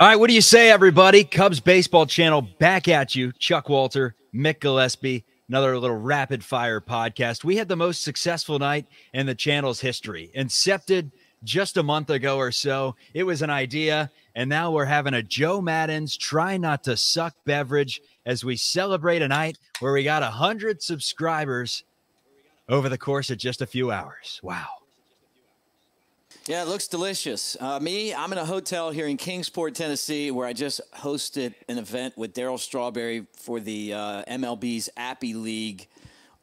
All right, what do you say, everybody? Cubs baseball channel back at you. Chuck Walter, Mick Gillespie, another little rapid fire podcast. We had the most successful night in the channel's history. Incepted just a month ago or so. It was an idea, and now we're having a Joe Maddon's try not to suck beverage as we celebrate a night where we got a hundred subscribers over the course of just a few hours. Wow. Yeah, it looks delicious. Uh, me, I'm in a hotel here in Kingsport, Tennessee, where I just hosted an event with Darryl Strawberry for the uh, MLB's Appy League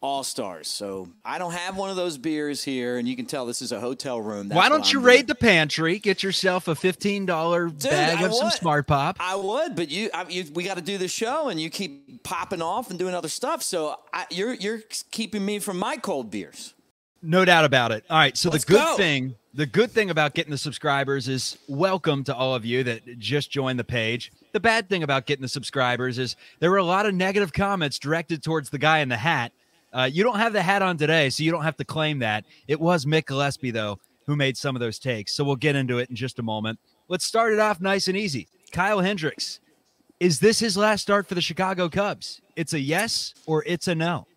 All Stars. So I don't have one of those beers here, and you can tell this is a hotel room. That's Why don't you raid the pantry, get yourself a fifteen dollar bag I of would. some Smart Pop? I would, but you, I, you we got to do the show, and you keep popping off and doing other stuff. So I, you're you're keeping me from my cold beers. No doubt about it. All right. So Let's the good go. thing, the good thing about getting the subscribers is welcome to all of you that just joined the page. The bad thing about getting the subscribers is there were a lot of negative comments directed towards the guy in the hat. Uh, you don't have the hat on today, so you don't have to claim that. It was Mick Gillespie, though, who made some of those takes. So we'll get into it in just a moment. Let's start it off nice and easy. Kyle Hendricks. Is this his last start for the Chicago Cubs? It's a yes or it's a no.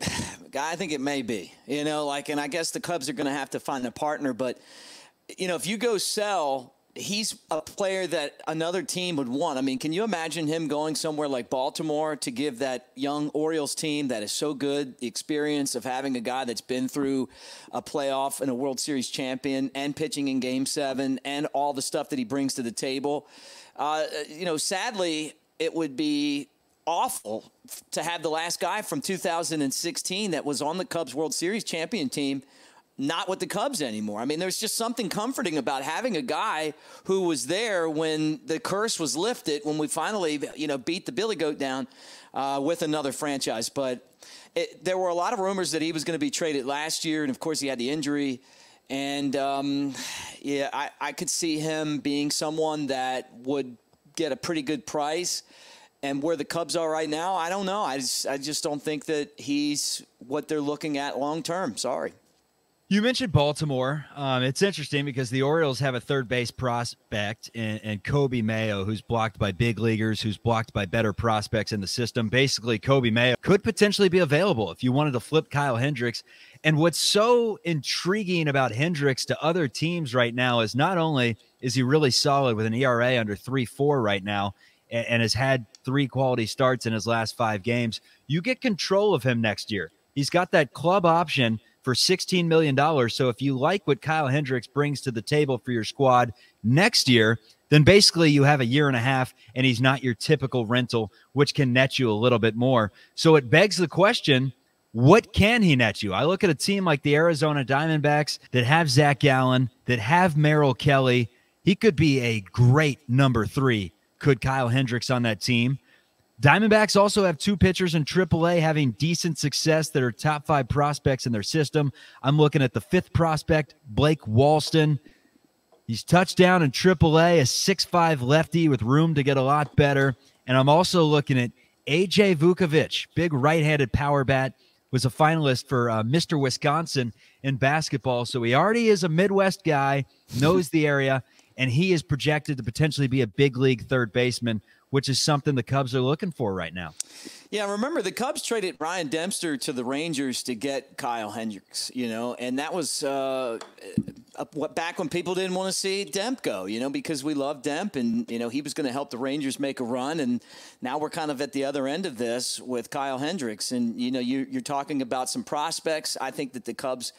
I think it may be. You know, like, and I guess the Cubs are going to have to find a partner. But, you know, if you go sell, he's a player that another team would want. I mean, can you imagine him going somewhere like Baltimore to give that young Orioles team that is so good the experience of having a guy that's been through a playoff and a World Series champion and pitching in Game Seven and all the stuff that he brings to the table? Uh, you know, sadly, it would be awful to have the last guy from 2016 that was on the Cubs World Series champion team not with the Cubs anymore. I mean, there's just something comforting about having a guy who was there when the curse was lifted, when we finally, you know, beat the Billy Goat down uh, with another franchise. But it, there were a lot of rumors that he was going to be traded last year, and of course, he had the injury. And um, yeah, I, I could see him being someone that would get a pretty good price and where the Cubs are right now, I don't know. I just, I just don't think that he's what they're looking at long term. Sorry. You mentioned Baltimore. Um, it's interesting because the Orioles have a third base prospect in Coby Mayo, who's blocked by big leaguers, who's blocked by better prospects in the system. Basically, Coby Mayo could potentially be available if you wanted to flip Kyle Hendricks. And what's so intriguing about Hendricks to other teams right now is not only is he really solid with an ERA under 3 4 right now, and, and has had three quality starts in his last five games. You get control of him next year. He's got that club option for $16 million. So if you like what Kyle Hendricks brings to the table for your squad next year, then basically you have a year and a half and he's not your typical rental, which can net you a little bit more. So it begs the question what can he net you? I look at a team like the Arizona Diamondbacks that have Zach Gallen, that have Merrill Kelly. He could be a great number three could Kyle Hendricks on that team. Diamondbacks also have two pitchers in AAA having decent success that are top five prospects in their system. I'm looking at the fifth prospect, Blake Walston. He's touchdown in AAA, a six-five lefty with room to get a lot better. And I'm also looking at AJ Vukovich, big right handed power bat, was a finalist for uh, Mr. Wisconsin in basketball. So he already is a Midwest guy, knows the area and he is projected to potentially be a big league third baseman, which is something the Cubs are looking for right now. Yeah, remember the Cubs traded Ryan Dempster to the Rangers to get Kyle Hendricks, you know, and that was uh, what back when people didn't want to see Demp go, you know, because we love Demp and you know he was going to help the Rangers make a run, and now we're kind of at the other end of this with Kyle Hendricks, and you know you, you're talking about some prospects. I think that the Cubs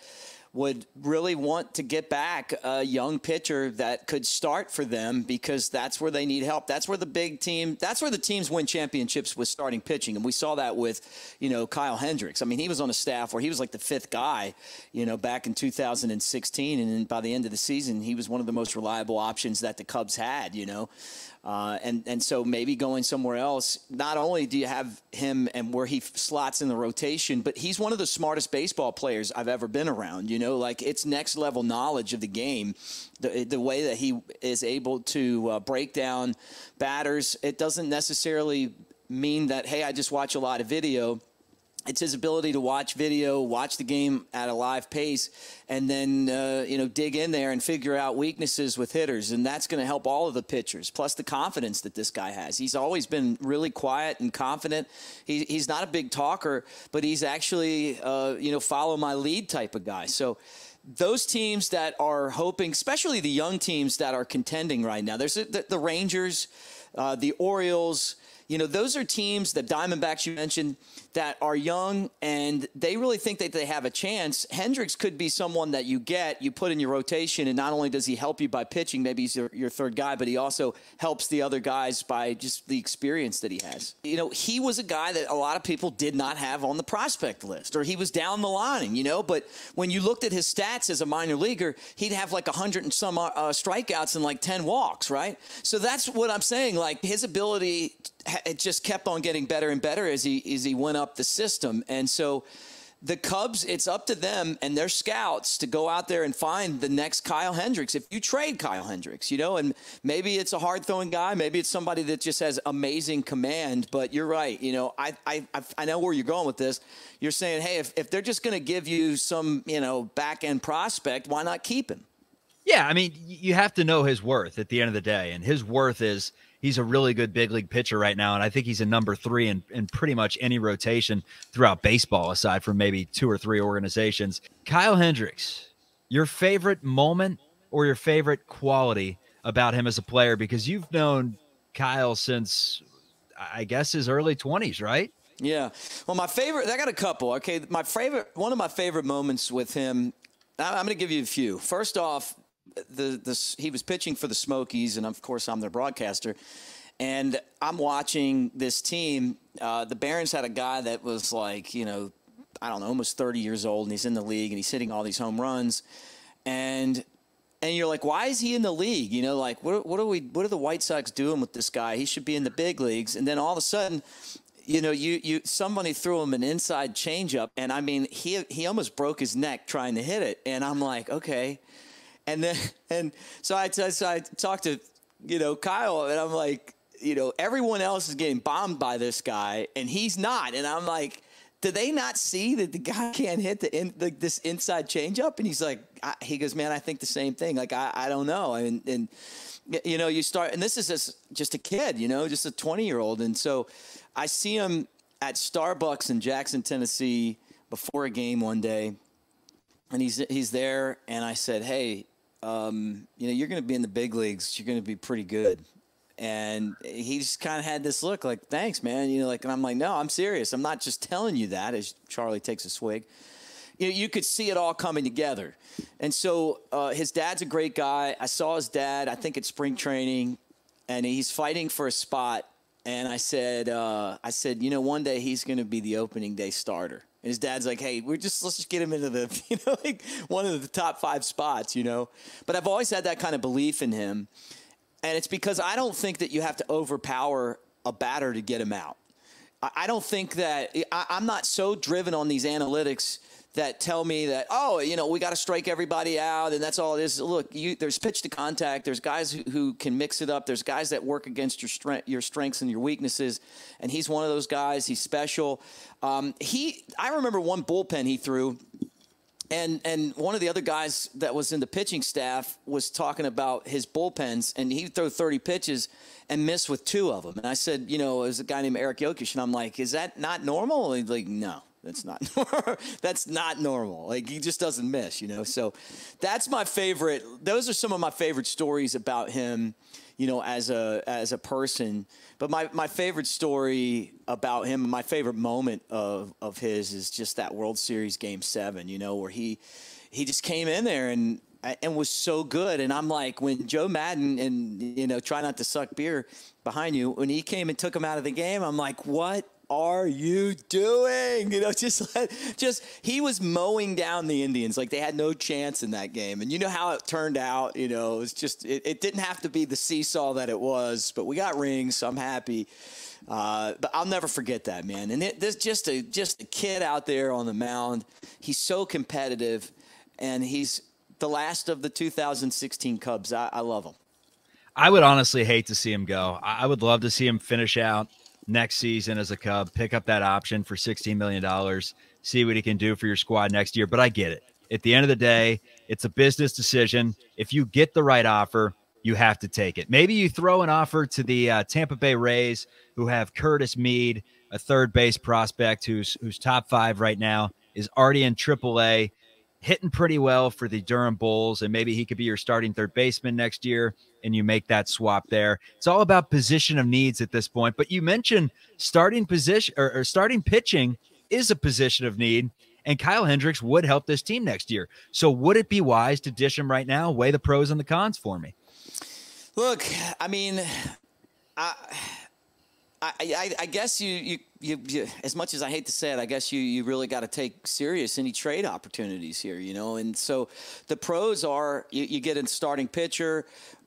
would really want to get back a young pitcher that could start for them because that's where they need help. That's where the big team, that's where the teams win championships with starting pitching. And we saw that with, you know, Kyle Hendricks. I mean, he was on a staff where he was like the fifth guy, you know, back in 2016. And by the end of the season, he was one of the most reliable options that the Cubs had, you know. Uh, and and so maybe going somewhere else. Not only do you have him and where he slots in the rotation, but he's one of the smartest baseball players I've ever been around. You know, like it's next level knowledge of the game. The the way that he is able to uh, break down batters. It doesn't necessarily mean that hey, I just watch a lot of video it's his ability to watch video, watch the game at a live pace, and then uh, you know dig in there and figure out weaknesses with hitters, and that's going to help all of the pitchers. Plus the confidence that this guy has. He's always been really quiet and confident. He, he's not a big talker, but he's actually uh, you know follow my lead type of guy. So those teams that are hoping, especially the young teams that are contending right now, there's the, the Rangers, uh, the Orioles you know, those are teams, the Diamondbacks you mentioned, that are young and they really think that they have a chance. Hendricks could be someone that you get, you put in your rotation, and not only does he help you by pitching, maybe he's your, your third guy, but he also helps the other guys by just the experience that he has. You know, he was a guy that a lot of people did not have on the prospect list, or he was down the line, you know, but when you looked at his stats as a minor leaguer, he'd have like 100 and some uh, strikeouts and like 10 walks, right? So that's what I'm saying. Like his ability it just kept on getting better and better as he as he went up the system. And so the Cubs, it's up to them and their scouts to go out there and find the next Kyle Hendricks. If you trade Kyle Hendricks, you know, and maybe it's a hard throwing guy, maybe it's somebody that just has amazing command. But you're right. You know, I I I know where you're going with this. You're saying, hey, if, if they're just going to give you some, you know, back end prospect, why not keep him? Yeah, I mean, you have to know his worth at the end of the day, and his worth is he's a really good big league pitcher right now, and I think he's a number three in, in pretty much any rotation throughout baseball, aside from maybe two or three organizations. Kyle Hendricks, your favorite moment or your favorite quality about him as a player? Because you've known Kyle since I guess his early twenties, right? Yeah. Well, my favorite, I got a couple. Okay. My favorite, one of my favorite moments with him, I'm going to give you a few. First off, the, the he was pitching for the Smokies, and of course I'm their broadcaster. And I'm watching this team. Uh, the Barons had a guy that was like, you know, I don't know, almost 30 years old, and he's in the league, and he's hitting all these home runs, and and you're like, why is he in the league? You know, like what what are we what are the White Sox doing with this guy? He should be in the big leagues. And then all of a sudden, you know, you you somebody threw him an inside changeup, and I mean, he he almost broke his neck trying to hit it, and I'm like, okay. And then, and so I, so I talked to, you know, Kyle, and I'm like, you know, everyone else is getting bombed by this guy, and he's not. And I'm like, do they not see that the guy can't hit the, in, the this inside changeup? And he's like, I, he goes, man, I think the same thing. Like, I, I don't know. And, and, you know, you start, and this is just, just a kid, you know, just a 20 year old. And so I see him at Starbucks in Jackson, Tennessee before a game one day. And he's, he's there. And I said, Hey, um, you know, you're going to be in the big leagues. You're going to be pretty good. And he just kind of had this look like, thanks, man. You know, like, and I'm like, no, I'm serious. I'm not just telling you that as Charlie takes a swig. You, know, you could see it all coming together. And so uh, his dad's a great guy. I saw his dad, I think, at spring training, and he's fighting for a spot. And I said, uh, I said, you know, one day he's going to be the opening day starter. And his dad's like, "Hey, we're just let's just get him into the you know like one of the top five spots, you know." But I've always had that kind of belief in him, and it's because I don't think that you have to overpower a batter to get him out. I don't think that I, I'm not so driven on these analytics that tell me that oh you know we got to strike everybody out and that's all it is. Look you, there's pitch to contact. There's guys who, who, can mix it up. There's guys that work against your strength your strengths and your weaknesses and he's one of those guys. He's special. Um, he i remember one bullpen he threw and and one of the other guys that was in the pitching staff was talking about his bullpens and he'd throw 30 pitches and miss with two of them and i said you know there's a guy named Eric Jokisch and i'm like is that not normal? And he's like no that's not that's not normal. Like he just doesn't miss, you know. So that's my favorite. Those are some of my favorite stories about him, you know, as a as a person. But my, my favorite story about him, my favorite moment of, of his is just that World Series game seven, you know, where he he just came in there and and was so good. And I'm like, when Joe Maddon and you know, try not to suck beer behind you, when he came and took him out of the game, I'm like, what are you doing? You know, just just he was mowing down the Indians like they had no chance in that game. And you know how it turned out. You know, it's just it, it didn't have to be the seesaw that it was, but we got rings, so I'm happy. Uh, but I'll never forget that man. And it, just a just a kid out there on the mound. He's so competitive, and he's the last of the 2016 Cubs. I, I love him. I would honestly hate to see him go. I would love to see him finish out next season as a Cub, pick up that option for $16 million, see what he can do for your squad next year. But I get it. At the end of the day, it's a business decision. If you get the right offer, you have to take it. Maybe you throw an offer to the uh, Tampa Bay Rays, who have Curtis Mead, a third base prospect who's who's top five right now, is already in AAA, hitting pretty well for the Durham Bulls, and maybe he could be your starting third baseman next year, and you make that swap there. It's all about position of needs at this point. But you mentioned starting position or, or starting pitching is a position of need and Kyle Hendricks would help this team next year. So would it be wise to dish him right now? Weigh the pros and the cons for me. Look, I mean, I, I, I, guess you, you, you, you, as much as I hate to say it, I guess you, you really got to take serious any trade opportunities here, you know. And so the pros are you, you get a starting pitcher,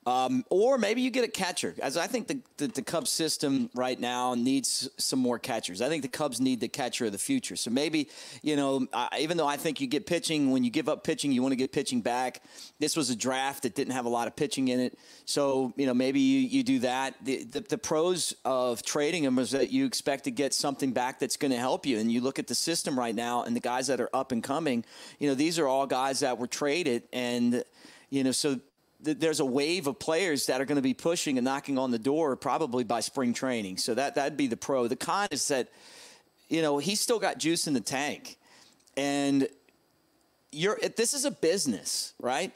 um, or maybe you get a catcher. As I think the, the, the, Cubs system right now needs some more catchers. I think the Cubs need the catcher of the future. So maybe, you know, I, even though I think you get pitching, when you give up pitching, you want to get pitching back. This was a draft that didn't have a lot of pitching in it. So, you know, maybe you, you do that. The, the, the pros of trading them is that you expect to get something back that's going to help you. And you look at the system right now and the guys that are up and coming, you know, these are all guys that were traded. And, you know, so there's a wave of players that are going to be pushing and knocking on the door probably by spring training. So that that'd be the pro. The con is that you know he's still got juice in the tank, and you're this is a business, right?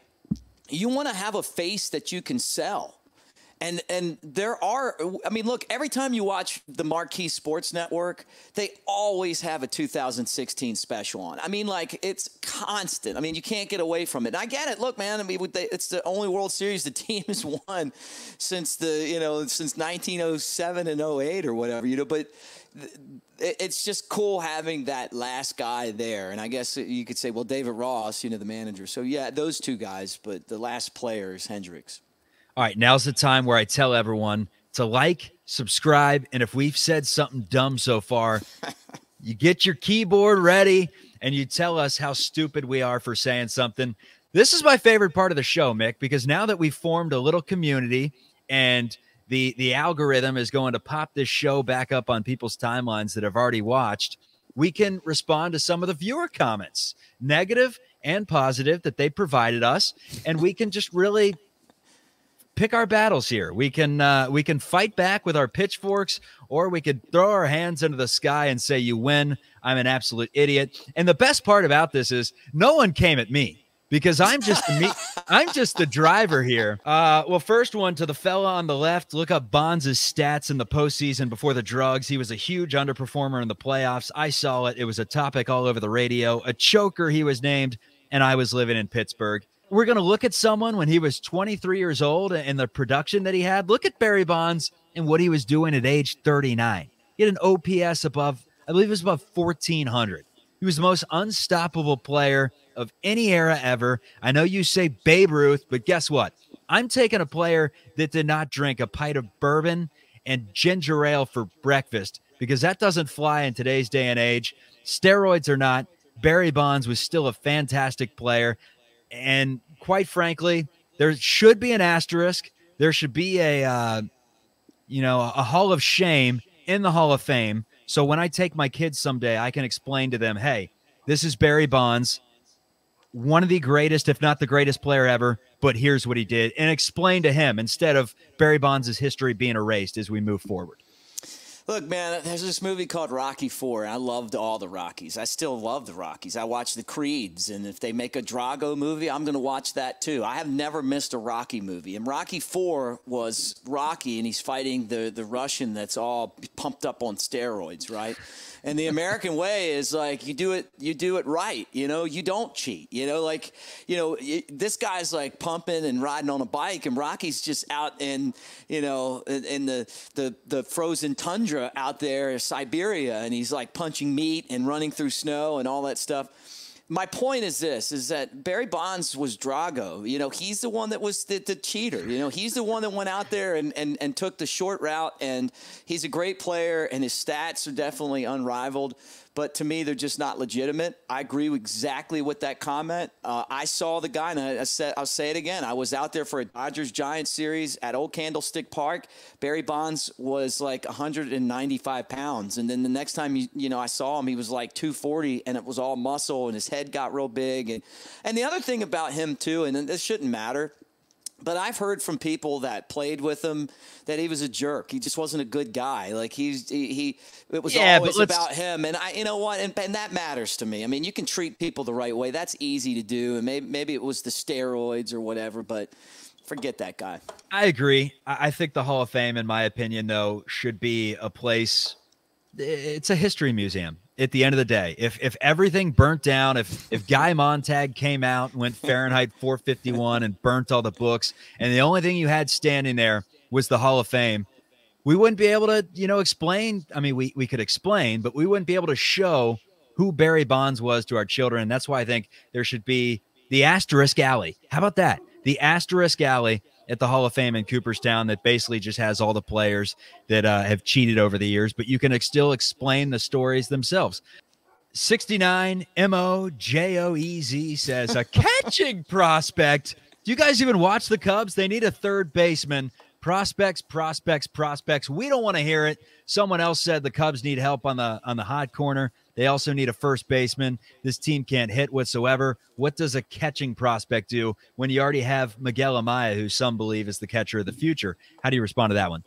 You want to have a face that you can sell. And and there are I mean look every time you watch the Marquee Sports Network they always have a 2016 special on. I mean like it's constant. I mean you can't get away from it. And I get it. Look man, I mean it's the only World Series the team has won since the you know since 1907 and 08 or whatever, you know, but it's just cool having that last guy there. And I guess you could say, well, David Ross, you know, the manager. So, yeah, those two guys, but the last player is Hendricks. All right, now's the time where I tell everyone to like, subscribe, and if we've said something dumb so far, you get your keyboard ready and you tell us how stupid we are for saying something. This is my favorite part of the show, Mick, because now that we've formed a little community and the the algorithm is going to pop this show back up on people's timelines that have already watched, we can respond to some of the viewer comments, negative and positive that they provided us, and we can just really pick our battles here. We can uh, we can fight back with our pitchforks, or we could throw our hands into the sky and say, "You win." I'm an absolute idiot. And the best part about this is no one came at me because I'm just me. I'm just the driver here. Uh, well, first one to the fella on the left. Look up Bonds' stats in the postseason before the drugs. He was a huge underperformer in the playoffs. I saw it. It was a topic all over the radio. A choker, he was named, and I was living in Pittsburgh we're going to look at someone when he was 23 years old and the production that he had. Look at Barry Bonds and what he was doing at age 39. He had an OPS above, I believe it was above 1400. He was the most unstoppable player of any era ever. I know you say Babe Ruth, but guess what? I'm taking a player that did not drink a pint of bourbon and ginger ale for breakfast because that doesn't fly in today's day and age. Steroids or not, Barry Bonds was still a fantastic player. And quite frankly, there should be an asterisk. There should be a, uh, you know, a hall of shame in the Hall of Fame. So when I take my kids someday, I can explain to them, hey, this is Barry Bonds, one of the greatest, if not the greatest player ever, but here's what he did, and explain to him instead of Barry Bonds' history being erased as we move forward. Look, man, there's this movie called Rocky Four. I loved all the Rockies. I still love the Rockies. I watch the Creeds, and if they make a Drago movie, I'm going to watch that too. I have never missed a Rocky movie. And Rocky Four was Rocky, and he's fighting the the Russian that's all pumped up on steroids, right? And the American way is like you do it, you do it right. You know, you don't cheat. You know, like you know, this guy's like pumping and riding on a bike, and Rocky's just out in you know in the the the frozen tundra out there, Siberia, and he's like punching meat and running through snow and all that stuff my point is this is that Barry Bonds was Drago. You know, he's the one that was the, the, cheater. You know, he's the one that went out there and, and, and took the short route, and he's a great player, and his stats are definitely unrivaled. But to me, they're just not legitimate. I agree exactly with that comment. Uh, I saw the guy, and I said, I'll say it again. I was out there for a Dodgers Giants series at Old Candlestick Park. Barry Bonds was like 195 pounds, and then the next time you, you know I saw him, he was like 240, and it was all muscle, and his head got real big. And and the other thing about him too, and this shouldn't matter but I've heard from people that played with him that he was a jerk. He just wasn't a good guy. Like he's he, he it was yeah, always about him. And I, you know what? And, and, that matters to me. I mean, you can treat people the right way. That's easy to do. And maybe maybe it was the steroids or whatever. But forget that guy. I agree. I think the Hall of Fame, in my opinion, though, should be a place. It's a history museum at the end of the day. If if everything burnt down, if if Guy Montag came out and went Fahrenheit 451 and burnt all the books, and the only thing you had standing there was the Hall of Fame, we wouldn't be able to, you know, explain. I mean, we we could explain, but we wouldn't be able to show who Barry Bonds was to our children. And that's why I think there should be the asterisk alley. How about that? The asterisk alley at the Hall of Fame in Cooperstown that basically just has all the players that uh, have cheated over the years, but you can still explain the stories themselves. 69 M O J O E Z says a catching prospect. Do you guys even watch the Cubs? They need a third baseman. Prospects, prospects, prospects. We don't want to hear it. Someone else said the Cubs need help on the on the hot corner. They also need a first baseman. This team can't hit whatsoever. What does a catching prospect do when you already have Miguel Amaya, who some believe is the catcher of the future? How do you respond to that one?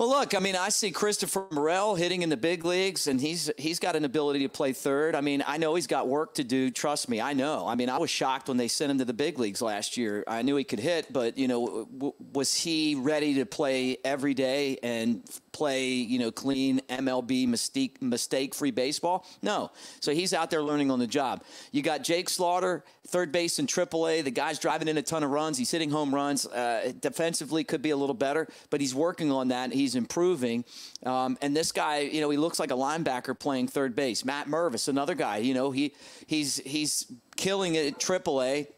Well, look, I mean, I see Christopher Morel hitting in the big leagues, and he's he's got an ability to play third. I mean, I know he's got work to do. Trust me, I know. I mean, I was shocked when they sent him to the big leagues last year. I knew he could hit, but you know, was he ready to play every day and play, you know, clean MLB mistake mistake free baseball? No. So he's out there learning on the job. You got Jake Slaughter, third base in AAA. The guy's driving in a ton of runs. He's hitting home runs. Uh, defensively, could be a little better, but he's working on that. He's improving. Um, and this guy, you know, he looks like a linebacker playing third base. Matt Mervis, another guy. You know, he he's he's killing it at AAA.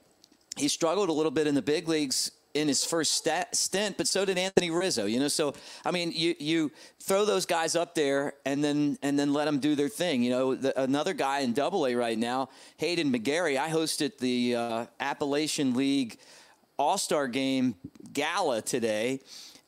He struggled a little bit in the big leagues in his first stat, stint, but so did Anthony Rizzo. You know, so I mean, you you throw those guys up there and then and then let them do their thing. You know, the, another guy in Double A right now, Haydn McGeary. I hosted the uh, Appalachian League All Star Game gala today,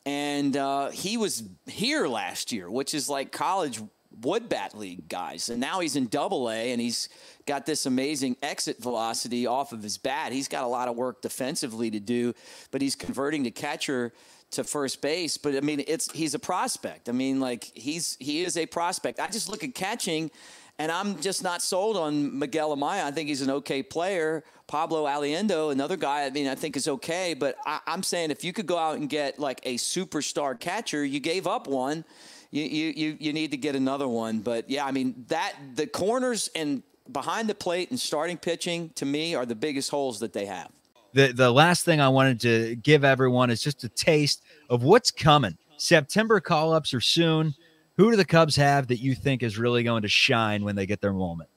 and uh, he was here last year, which is like college wood bat league guys, and now he's in Double A, and he's got this amazing exit velocity off of his bat. He's got a lot of work defensively to do, but he's converting to catcher to first base. But I mean, it's he's a prospect. I mean, like he's he is a prospect. I just look at catching. And I'm just not sold on Miguel Amaya. I think he's an okay player. Pablo Aliendo, another guy, I mean, I think is okay. But I, I'm saying if you could go out and get like a superstar catcher, you gave up one. You, you, you need to get another one. But yeah, I mean, that the corners and behind the plate and starting pitching to me are the biggest holes that they have. The the last thing I wanted to give everyone is just a taste of what's coming. September call ups are soon. Who do the Cubs have that you think is really going to shine when they get their moment?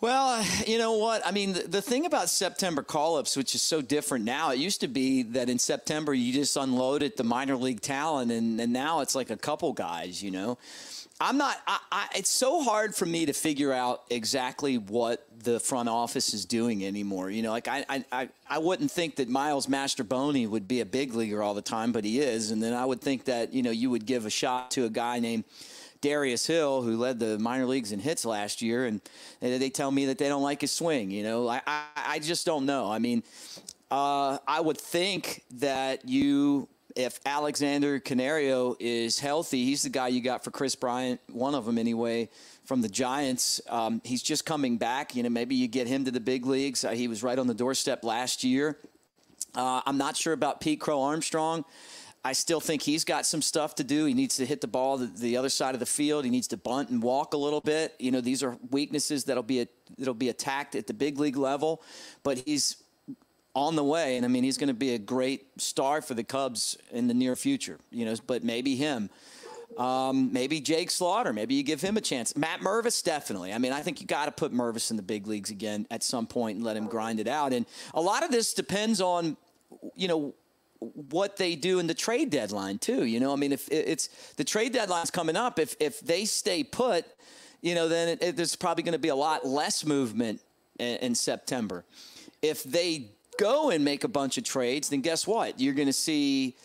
Well, you know what? I mean, the, the thing about September call ups, which is so different now, it used to be that in September you just unloaded the minor league talent, and, and now it's like a couple guys, you know? I'm not. I, I, it's so hard for me to figure out exactly what the front office is doing anymore. You know, like I, I, I wouldn't think that Miles Mastrobuoni would be a big leaguer all the time, but he is. And then I would think that you know you would give a shot to a guy named Darius Hill, who led the minor leagues in hits last year, and they tell me that they don't like his swing. You know, I, I, I just don't know. I mean, uh, I would think that you if Alexander Canario is healthy, he's the guy you got for Kris Bryant, one of them anyway, from the Giants. Um, he's just coming back. You know, maybe you get him to the big leagues. Uh, he was right on the doorstep last year. Uh, I'm not sure about Pete Crow Armstrong. I still think he's got some stuff to do. He needs to hit the ball the, the, other side of the field. He needs to bunt and walk a little bit. You know, these are weaknesses that'll be a, that'll be attacked at the big league level. But he's on the way, and I mean he's going to be a great star for the Cubs in the near future. You know, but maybe him. Um, maybe Jake Slaughter. Maybe you give him a chance. Matt Mervis, definitely. I mean, I think you got to put Mervis in the big leagues again at some point and let him grind it out. And a lot of this depends on, you know, what they do in the trade deadline too. You know, I mean, if it's the trade deadline's coming up, if if they stay put you know, then it, it, there's probably going to be a lot less movement in, in September. If they go and make a bunch of trades, then guess what? You're going to see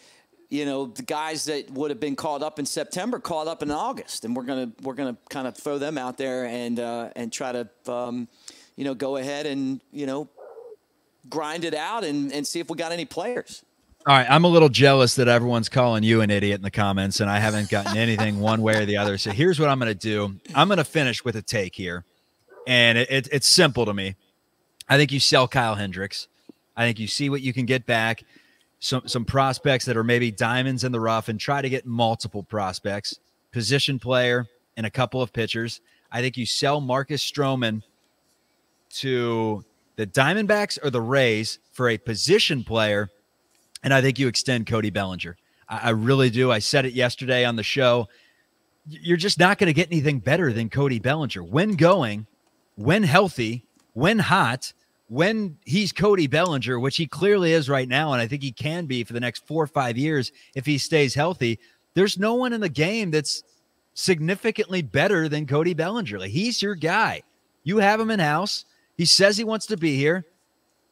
you know the guys that would have been called up in September called up in August, and we're gonna we're gonna kind of throw them out there and uh, and try to um, you know go ahead and you know grind it out and, and see if we got any players. All right, I'm a little jealous that everyone's calling you an idiot in the comments, and I haven't gotten anything one way or the other. So here's what I'm going to do. I'm going to finish with a take here, and it, it, it's simple to me. I think you sell Kyle Hendricks. I think you see what you can get back, some some prospects that are maybe diamonds in the rough, and try to get multiple prospects, position player, and a couple of pitchers. I think you sell Marcus Stroman to the Diamondbacks or the Rays for a position player and I think you extend Cody Bellinger. I, I really do. I said it yesterday on the show. You're just not going to get anything better than Cody Bellinger. When going, when healthy, when hot, when he's Cody Bellinger, which he clearly is right now, and I think he can be for the next four or five years if he stays healthy, there's no one in the game that's significantly better than Cody Bellinger. Like he's your guy. You have him in house. He says he wants to be here.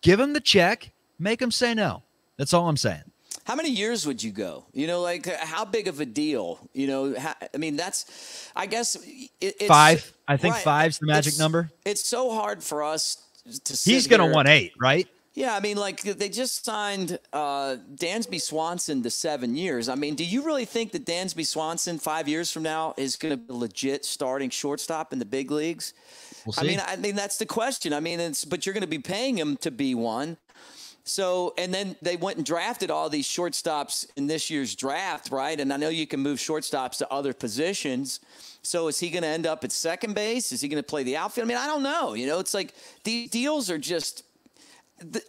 Give him the check. Make him say no. That's all I'm saying. How many years would you go? You know, like how big of a deal? You know, how, I mean, that's, I guess, it, it's five. I think right. five's the magic it's, number. It's so hard for us to. He's going to want eight, right? Yeah, I mean, like they just signed uh, Dansby Swanson to seven years. I mean, do you really think that Dansby Swanson five years from now is going to be legit starting shortstop in the big leagues? We'll I mean, I mean that's the question. I mean, it's but you're going to be paying him to be one. So, and then they went and drafted all these shortstops in this year's draft, right? And I know you can move shortstops to other positions. So, is he going to end up at second base? Is he going to play the outfield? I mean, I don't know. You know, it's like these deals are just.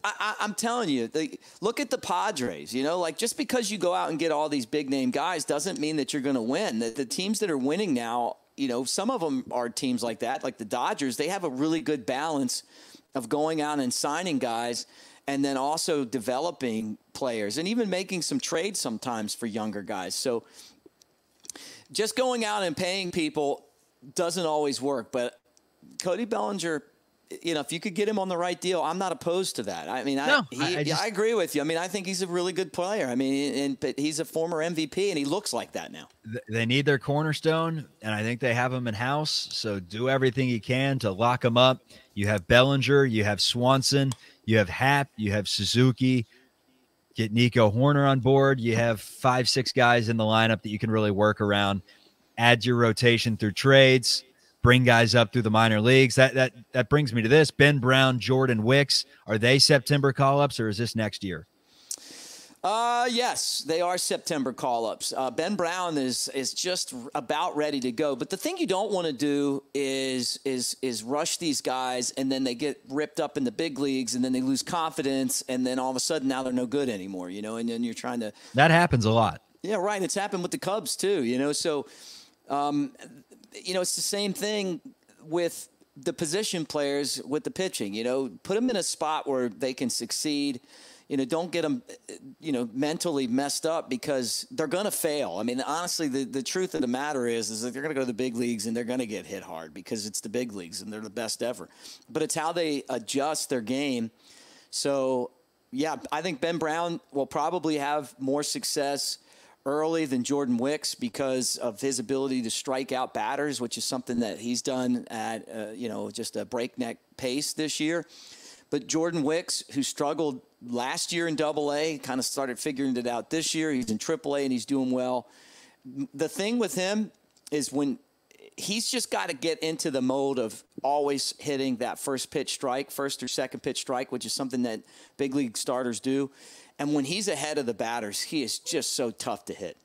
I, am telling you, they, look at the Padres. You know, like just because you go out and get all these big name guys doesn't mean that you're going to win. The, the teams that are winning now, you know, some of them are teams like that, like the Dodgers. They have a really good balance of going out and signing guys and then also developing players and even making some trades sometimes for younger guys. So just going out and paying people doesn't always work, but Cody Bellinger you know, if you could get him on the right deal, I'm not opposed to that. I mean, I, he, I, just, I, agree with you. I mean, I think he's a really good player. I mean, and but he's a former MVP, and he looks like that now. They need their cornerstone, and I think they have him in house. So do everything you can to lock him up. You have Bellinger, you have Swanson, you have Happ, you have Suzuki. Get Nico Hoerner on board. You have five, six guys in the lineup that you can really work around. Add your rotation through trades bring guys up through the minor leagues. That that that brings me to this: Ben Brown, Jordan Wicks. Are they September call ups, or is this next year? Uh, yes, they are September call ups. Uh, ben Brown is is just about ready to go. But the thing you don't want to do is is is rush these guys, and then they get ripped up in the big leagues, and then they lose confidence, and then all of a sudden now they're no good anymore. You know, and then you're trying to. That happens a lot. Yeah, right. It's happened with the Cubs too. You know, so um, you know, it's the same thing with the position players with the pitching. You know, put them in a spot where they can succeed. You know, don't get them, you know, mentally messed up because they're going to fail. I mean, honestly, the, the truth of the matter is, is that they're going to go to the big leagues and they're going to get hit hard because it's the big leagues and they're the best ever. But it's how they adjust their game. So, yeah, I think Ben Brown will probably have more success early than Jordan Wicks because of his ability to strike out batters, which is something that he's done at uh, you know just a breakneck pace this year. But Jordan Wicks, who struggled last year in Double A, kind of started figuring it out this year. He's in Triple A and he's doing well. The thing with him is when he's just got to get into the mode of always hitting that first pitch strike, first or second pitch strike, which is something that big league starters do. And when he's ahead of the batters, he is just so tough to hit.